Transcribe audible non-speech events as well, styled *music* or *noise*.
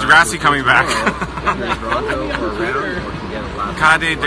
Degrassi coming back. *laughs* Cade